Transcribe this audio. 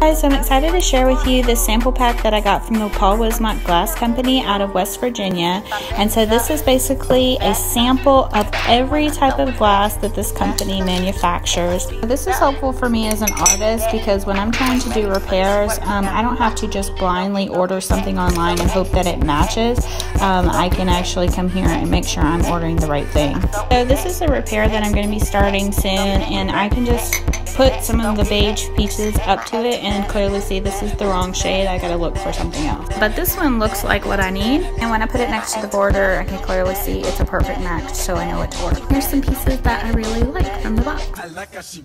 Guys, I'm excited to share with you the sample pack that I got from the Paul Wissmach Glass Company out of West Virginia. And so this is basically a sample of every type of glass that this company manufactures. This is helpful for me as an artist because when I'm trying to do repairs, um, I don't have to just blindly order something online and hope that it matches. Um, I can actually come here and make sure I'm ordering the right thing. So this is a repair that I'm going to be starting soon and I can just put some of the beige pieces up to it and clearly see this is the wrong shade. I gotta look for something else. But this one looks like what I need. And when I put it next to the border, I can clearly see it's a perfect match, so I know what to order. Here's some pieces that I really like from the box. I like how she